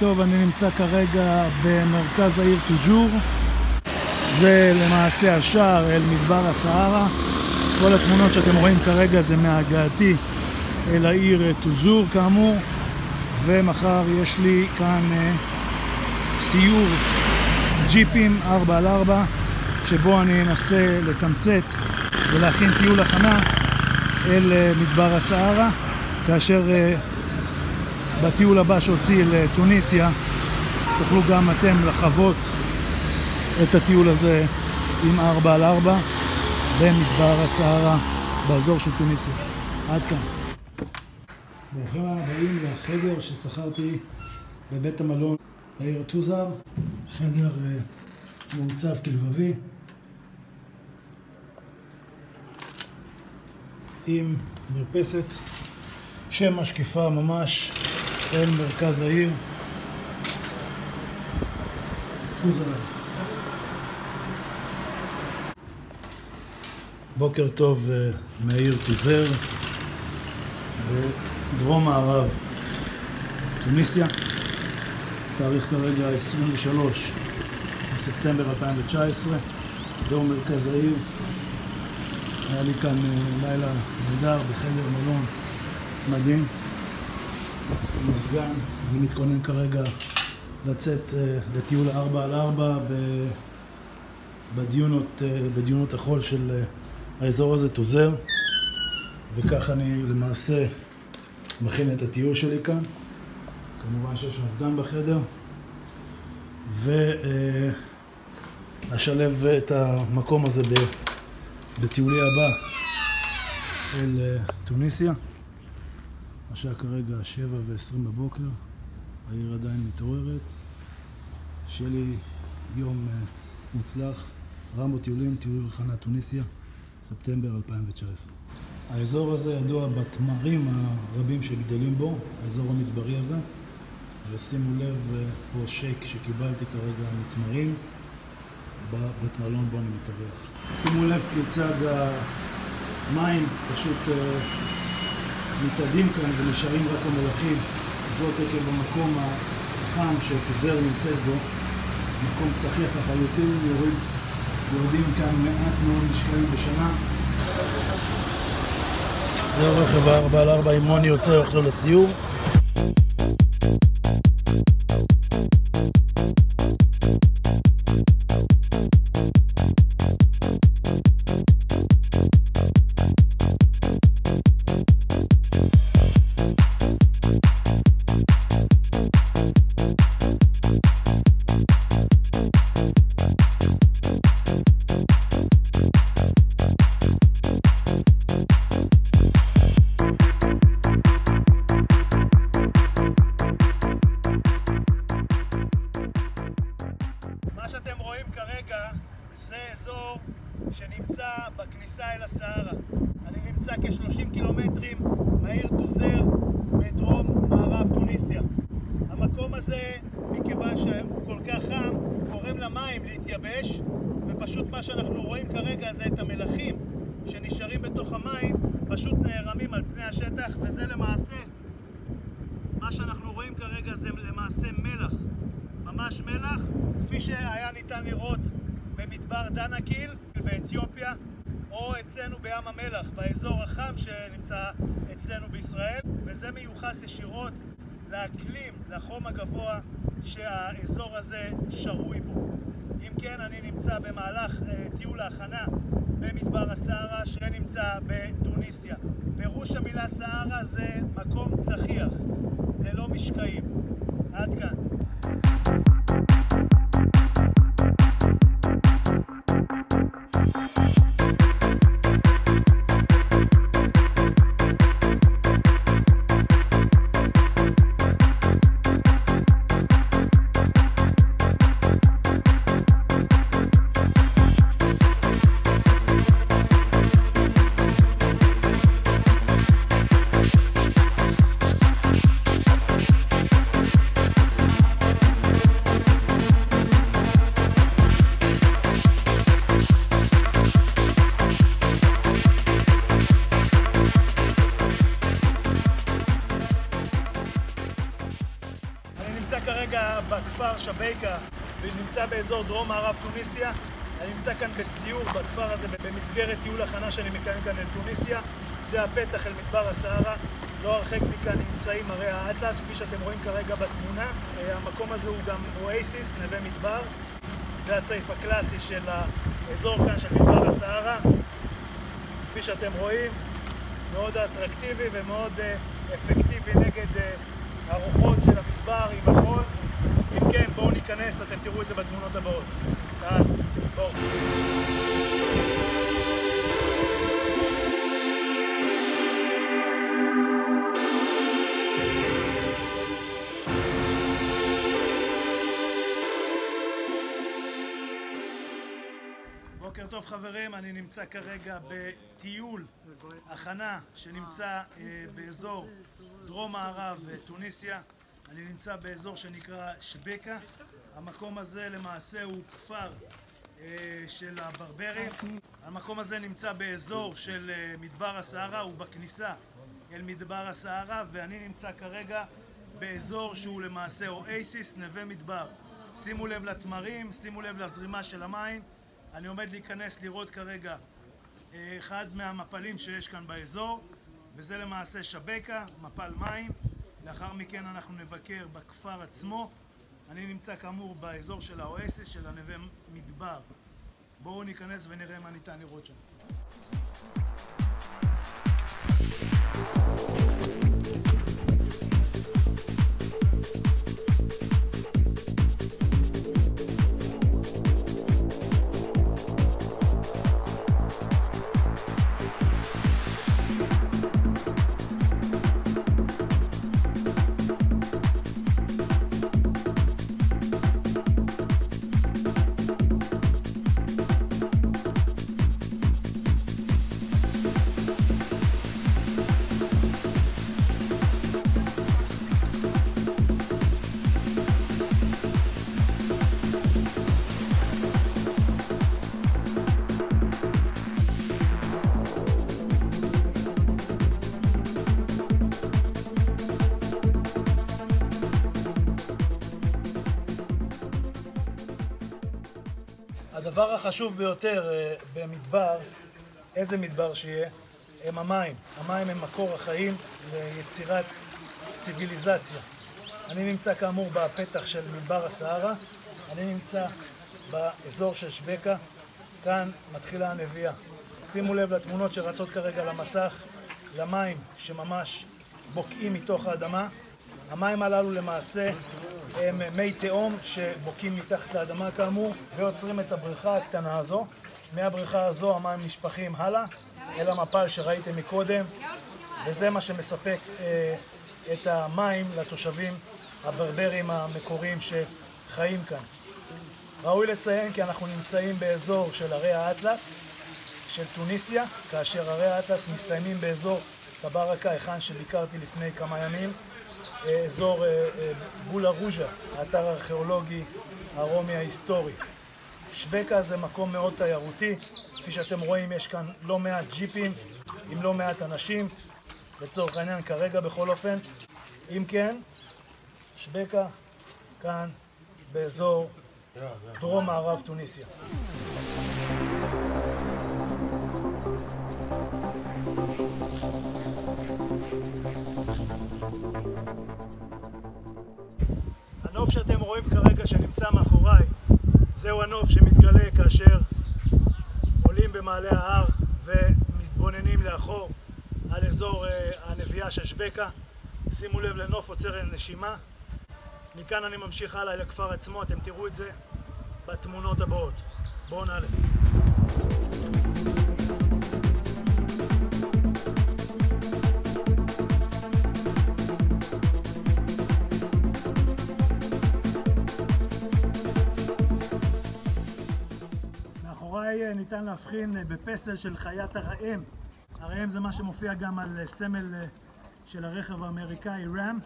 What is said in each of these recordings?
טוב, אני נמצא כרגע במרכז העיר טוז'ור. זה למעשה השער אל מדבר הסהרה. כל התמונות שאתם רואים כרגע זה מהגעתי אל העיר טוז'ור כאמור. ומחר יש לי כאן אה, סיור ג'יפים 4 על 4 שבו אני אנסה לתמצת ולהכין טיול הכנה אל אה, מדבר הסהרה כאשר אה, בטיול הבא שהוציא לטוניסיה תוכלו גם אתם לחוות את הטיול הזה עם 4 על 4 במדבר הסהרה באזור של טוניסיה. עד כאן. ברוכים הבאים לחדר ששכרתי בבית המלון העיר טוזר, חדר אה, מעוצב כלבבי עם מרפסת שמשקיפה ממש אל מרכז העיר. בוקר טוב אה, מהעיר טיזר בדרום מערב טוניסיה, תאריך כרגע 23 בספטמבר 2019, זהו מרכז העיר. היה לי כאן אה, לילה נהדר בחדר מלון מדהים, מזגן, אני מתכונן כרגע לצאת אה, לטיול 4 על 4 בדיונות, בדיונות החול של האזור הזה תוזר, וכך אני למעשה מכין את הטיול שלי כאן. כמובן שיש מזגן בחדר, ואשלב את המקום הזה בטיולי הבא אל אה, טוניסיה. השעה כרגע שבע ועשרים בבוקר, העיר עדיין מתעוררת. שיהיה לי יום אה, מוצלח, רמבו טיולים, טיול הכנה טוניסיה. ספטמבר 2019. האזור הזה ידוע בתמרים הרבים שגדלים בו, האזור המדברי הזה, ושימו לב, אה, פה שייק שקיבלתי כרגע מתמרים בבית מלון בו אני מתארח. שימו לב כיצד המים פשוט אה, מתאדים כאן ונשארים רק המלחים, זאת עקב המקום החם שפיזר נמצאת בו, מקום צחיח לחלוטין, יוריד יורדים כאן מעט מאוד משקעים בשנה. זה רכב 4 על 4 עם מוני יוצא עכשיו לסיור. במדבר דנקיל באתיופיה, או אצלנו בים המלח, באזור החם שנמצא אצלנו בישראל, וזה מיוחס ישירות לאקלים, לחום הגבוה שהאזור הזה שרוי בו. אם כן, אני נמצא במהלך uh, טיול ההכנה במדבר הסהרה שנמצא בטוניסיה. פירוש המילה סהרה זה מקום צחיח, ללא משקעים. עד כאן. בכפר שבייקה ונמצא באזור דרום-מערב טוניסיה. אני נמצא כאן בסיור בכפר הזה במסגרת טיול הכנה שאני מקיים כאן אל טוניסיה. זה הפתח אל מדבר הסהרה. לא הרחק מכאן נמצאים הרי האטלס, כפי שאתם רואים כרגע בתמונה. אה, המקום הזה הוא גם אואסיס, נווה מדבר. זה הצעיף הקלאסי של האזור כאן של מדבר הסהרה. כפי שאתם רואים, מאוד אטרקטיבי ומאוד uh, אפקטיבי נגד uh, הרוחות של המדבר עם החול. אם כן, בואו ניכנס, אתם תראו את זה בתמונות הבאות. בואו. בוקר טוב חברים, אני נמצא כרגע בטיול הכנה שנמצא אה, באזור דרום מערב אה, טוניסיה. אני נמצא באזור שנקרא שבקה. המקום הזה למעשה הוא כפר אה, של הברברים. המקום הזה נמצא באזור של אה, מדבר הסהרה, הוא בכניסה אל מדבר הסהרה, ואני נמצא כרגע באזור שהוא למעשה אואסיס, נווה מדבר. שימו לב לתמרים, שימו לב לזרימה של המים. אני עומד להיכנס לראות כרגע אה, אחד מהמפלים שיש כאן באזור, וזה למעשה שבקה, מפל מים. לאחר מכן אנחנו נבקר בכפר עצמו. אני נמצא כאמור באזור של האואסיס, של הנווה מדבר. בואו ניכנס ונראה מה ניתן לראות שם. הדבר החשוב ביותר אה, במדבר, איזה מדבר שיהיה, הם המים. המים הם מקור החיים ליצירת ציוויליזציה. אני נמצא כאמור בפתח של מדבר הסהרה, אני נמצא באזור של שבקה, כאן מתחילה הנביאה. שימו לב לתמונות שרצות כרגע למסך, למים שממש בוקעים מתוך האדמה. המים הללו למעשה הם מי תהום שבוקעים מתחת לאדמה כאמור ויוצרים את הבריכה הקטנה הזו. מהבריכה הזו המים נשפכים הלאה אל המפל שראיתם מקודם וזה מה שמספק אה, את המים לתושבים הברברים המקוריים שחיים כאן. ראוי לציין כי אנחנו נמצאים באזור של ערי האטלס של טוניסיה, כאשר ערי האטלס מסתיימים באזור טברקה, היכן שביקרתי לפני כמה ימים, אזור אה, אה, בולה רוז'ה, האתר הארכיאולוגי הרומי ההיסטורי. שבקה זה מקום מאוד תיירותי, כפי שאתם רואים יש כאן לא מעט ג'יפים עם לא מעט אנשים, לצורך העניין כרגע בכל אופן. אם כן, שבקה כאן באזור דרום מערב טוניסיה. הנוף שאתם רואים כרגע שנמצא מאחוריי זהו הנוף שמתגלה כאשר עולים במעלה ההר ומתבוננים לאחור על אזור uh, הנביאה של שבקה שימו לב לנוף עוצר נשימה. מכאן אני ממשיך הלאה לכפר עצמו, אתם תראו את זה בתמונות הבאות. בואו נעלה ניתן להבחין בפסל של חיית הראם. הראם זה מה שמופיע גם על סמל של הרכב האמריקאי ראם,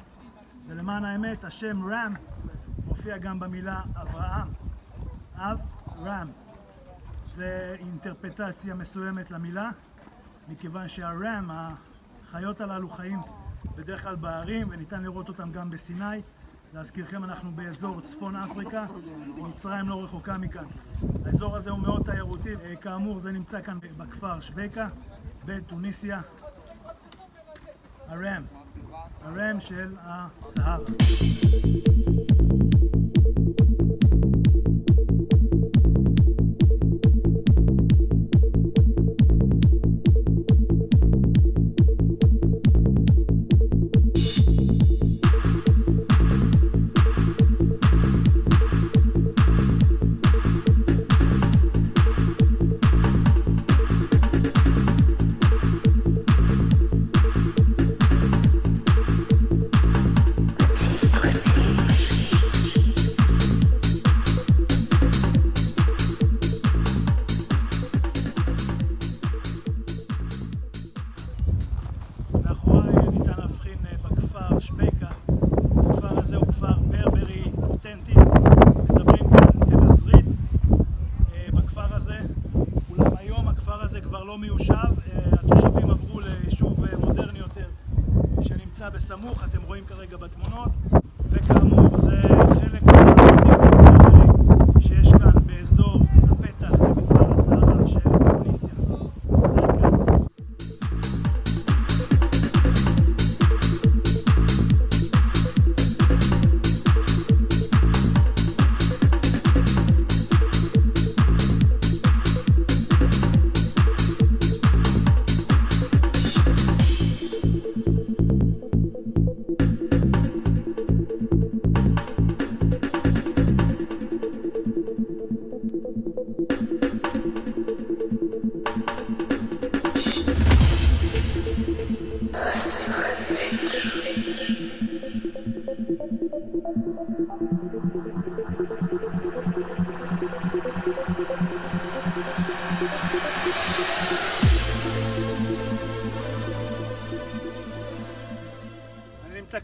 ולמען האמת השם ראם מופיע גם במילה אברהם. אב ראם. זה אינטרפטציה מסוימת למילה, מכיוון שהראם, החיות הללו חיים בדרך כלל בהרים, וניתן לראות אותם גם בסיני, להזכירכם, אנחנו באזור צפון אפריקה, מצרים לא רחוקה מכאן. האזור הזה הוא מאוד תיירותי, כאמור זה נמצא כאן בכפר שוויקה, בתוניסיה, הרם, הרם של הסהרה.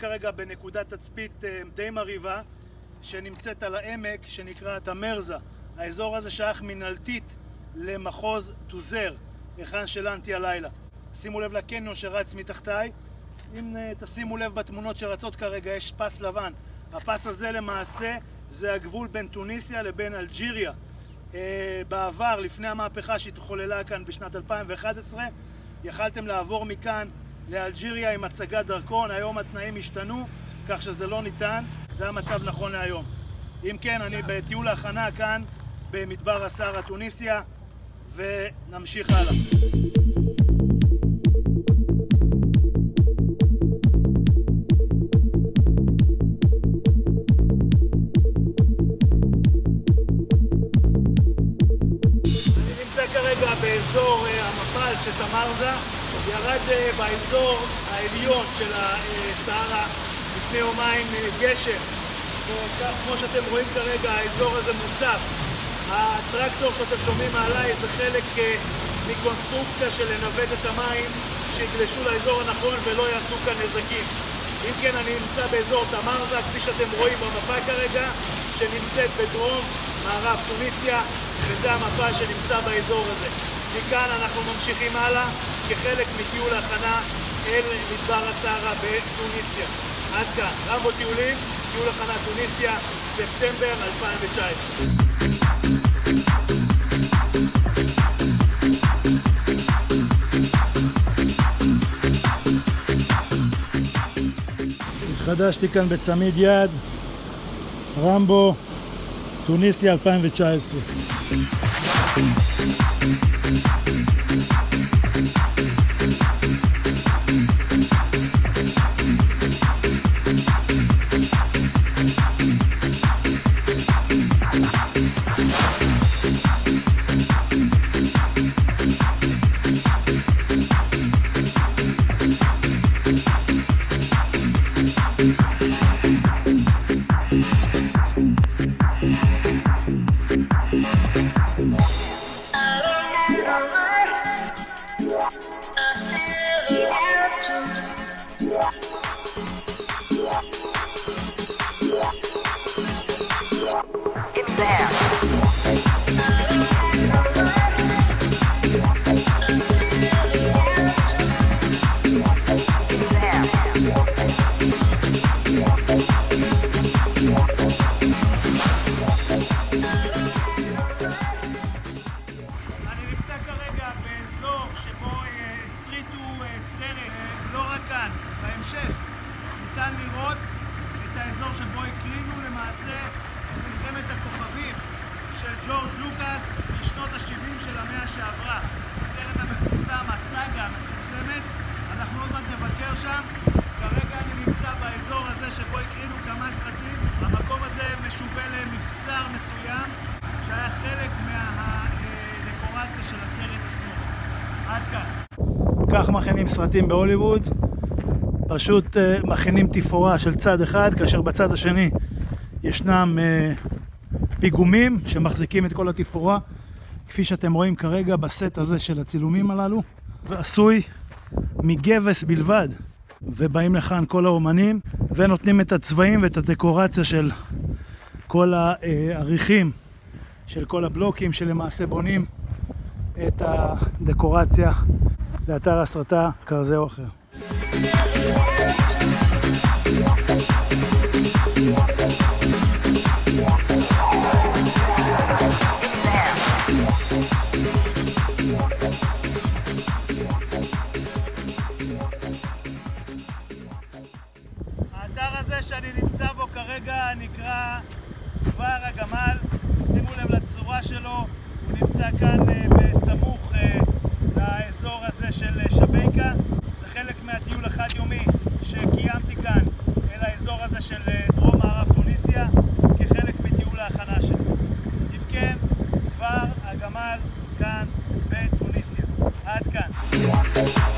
כרגע בנקודת תצפית אה, די מרהיבה שנמצאת על העמק שנקרא תמרזה. האזור הזה שייך מנהלתית למחוז טוזר, היכן שלנתי הלילה. שימו לב לקניון שרץ מתחתיי. אם אה, תשימו לב בתמונות שרצות כרגע, יש פס לבן. הפס הזה למעשה זה הגבול בין טוניסיה לבין אלג'יריה. אה, בעבר, לפני המהפכה שהתחוללה כאן בשנת 2011, יכלתם לעבור מכאן לאלג'יריה עם הצגת דרכון, היום התנאים השתנו, כך שזה לא ניתן, זה המצב נכון להיום. אם כן, אני בטיול ההכנה כאן במדבר הסהרה טוניסיה, ונמשיך הלאה. באזור אה, המפל של תמרזה, ירד אה, באזור העליון של הסהרה לפני יומיים אה, גשם, כמו שאתם רואים כרגע האזור הזה מוצף. הטרקטור שאתם שומעים מעליי זה חלק אה, מקונסטרוקציה של לנווט את המים שיגלשו לאזור הנכון ולא יעשו כאן נזקים. אם כן, אני נמצא באזור תמרזה, כפי שאתם רואים במפה כרגע, שנמצאת בדרום מערב טוניסיה, וזה המפה שנמצא באזור הזה. מכאן אנחנו ממשיכים הלאה כחלק מטיול ההכנה אל מדבר הסהרה בטוניסיה. עד כאן. רמבו טיולים, טיול הכנה טוניסיה, ספטמבר 2019. התחדשתי כאן בצמיד יד, רמבו, טוניסיה 2019. מכינים סרטים בהוליווד. פשוט אה, מכינים תפאורה של צד אחד, כאשר בצד השני ישנם אה, פיגומים שמחזיקים את כל התפאורה, כפי שאתם רואים כרגע בסט הזה של הצילומים הללו, ועשוי מגבס בלבד. ובאים לכאן כל האומנים ונותנים את הצבעים ואת הדקורציה של כל העריכים של כל הבלוקים שלמעשה בונים את הדקורציה לאתר הסרטה כזה או אחר. הגמל כאן בטוניסיה. עד כאן.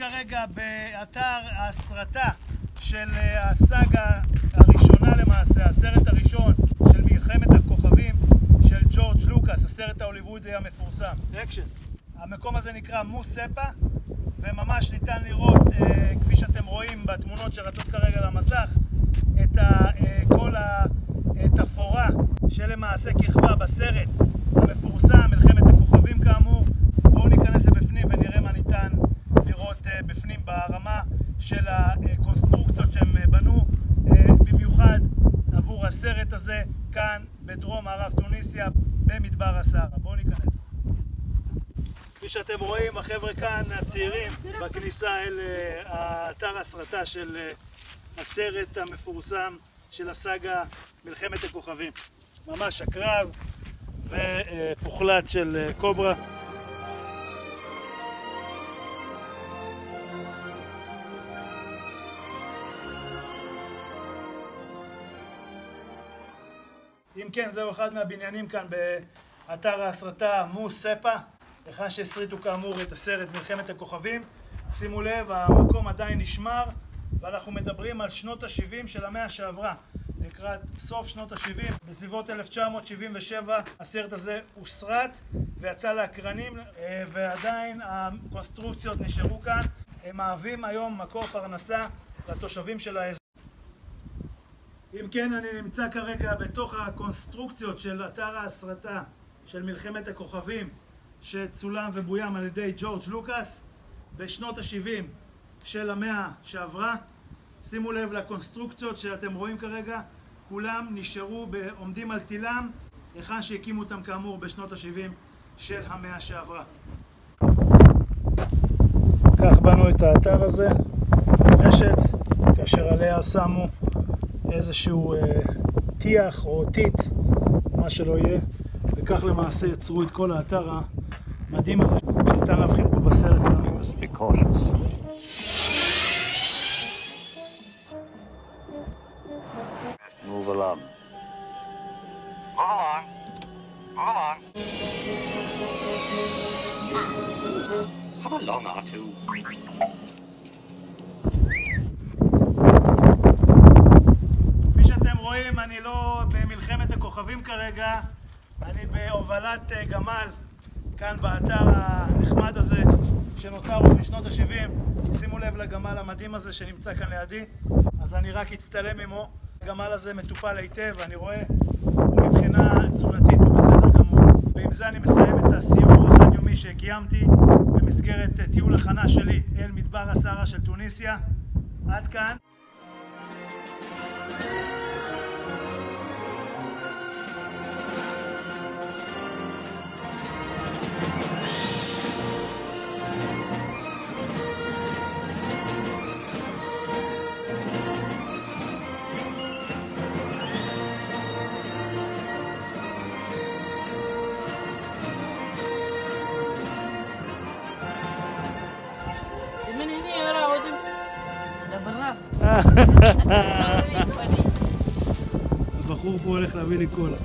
כרגע באתר ההסרטה של אה, הסאגה הראשונה למעשה, הסרט הראשון של מלחמת הכוכבים של ג'ורג' לוקאס, הסרט ההוליוודי המפורסם. אקשן. המקום הזה נקרא מוס אספה, וממש ניתן לראות, אה, כפי שאתם רואים בתמונות שרצות כרגע למסך, את ה, אה, כל התפאורה שלמעשה כיכבה בסרט המפורסם, מלחמת הכוכבים כאמור. בואו ניכנס לבפנים ונראה מה ניתן לראות אה, בפנים ברמה של הקונסטרוקציות שהם אה, בנו, אה, במיוחד עבור הסרט הזה, כאן בדרום מערב טוניסיה, במדבר הסהרה. בואו ניכנס. כפי שאתם רואים, החבר'ה כאן, הצעירים, בכניסה אל אה, האתר הסרטה של הסרט המפורסם של הסאגה מלחמת הכוכבים. ממש הקרב ופוחלט של קוברה. כן, זהו אחד מהבניינים כאן באתר ההסרטה מוס ספה, היכן שהסריטו כאמור את הסרט מלחמת הכוכבים. שימו לב, המקום עדיין נשמר, ואנחנו מדברים על שנות ה-70 של המאה שעברה. לקראת סוף שנות ה-70, בסביבות 1977 הסרט הזה הוסרט ויצא לאקרנים, אה, ועדיין הקונסטרוקציות נשארו כאן. הם מהווים היום מקור פרנסה לתושבים של האזור. אם כן, אני נמצא כרגע בתוך הקונסטרוקציות של אתר ההסרטה של מלחמת הכוכבים שצולם ובוים על ידי ג'ורג' לוקאס בשנות ה-70 של המאה שעברה. שימו לב לקונסטרוקציות שאתם רואים כרגע, כולם נשארו עומדים על תילם היכן שהקימו אותם כאמור בשנות ה-70 של המאה שעברה. כך בנו את האתר הזה, רשת, כאשר עליה שמו איזשהו אה, טיח או טיט, מה שלא יהיה, וכך למעשה יצרו את כל האתר המדהים הזה שניתן להבחין פה בסרט. Move along. Move along. Move along. Come along, R2. הכוכבים כרגע, אני בהובלת אה, גמל כאן באתר הנחמד הזה שנותר עוד משנות ה-70. שימו לב לגמל המדהים הזה שנמצא כאן לידי, אז אני רק אצטלם עמו. הגמל הזה מטופל היטב, ואני רואה, מבחינה תזונתית הוא בסדר גמור. ועם זה אני מסיים את הסיור החד-יומי שקיימתי במסגרת אה, טיול הכנה שלי אל מדבר הסהרה של טוניסיה. עד כאן. הבחור פה הולך להביא לי קולה.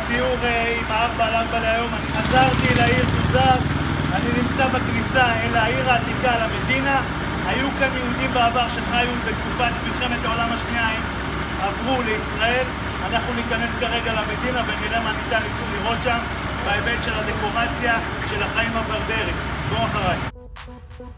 הסיור אה, עם הארבע על ארבע להיום. אני חזרתי לעיר תוזר, אני נמצא בכניסה אל העיר העתיקה, למדינה. היו כאן יהודים בעבר שחיו בתקופת מלחמת העולם השנייה, הם עברו לישראל. אנחנו ניכנס כרגע למדינה ונראה מה ניתן לראות שם בהיבט של הדקורציה של החיים הברברים. בואו אחריי.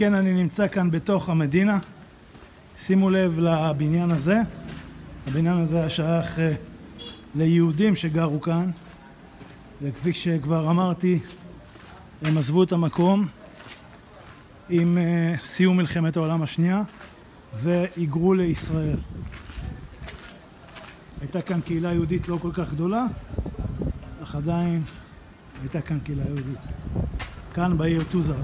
כן, אני נמצא כאן בתוך המדינה. שימו לב לבניין הזה. הבניין הזה היה שייך אה, ליהודים שגרו כאן, וכפי שכבר אמרתי, הם עזבו את המקום עם אה, סיום מלחמת העולם השנייה והיגרו לישראל. הייתה כאן קהילה יהודית לא כל כך גדולה, אך עדיין הייתה כאן קהילה יהודית. כאן בעיר טוזר.